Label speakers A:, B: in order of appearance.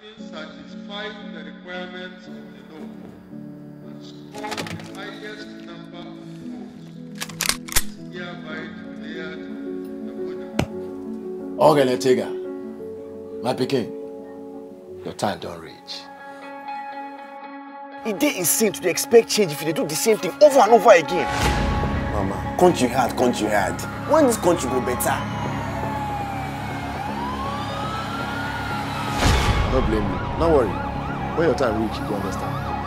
A: having satisfied the requirements of the law and scored the highest number of votes, is hereby declared the winner.
B: Okay, Letega. My pikin, your time don't reach.
C: It dey insane to dey expect change if you dey do the same thing over and over again. Mama, country hard, country hard. When this country go better?
B: Don't blame me. Don't worry. When your time reach, you understand.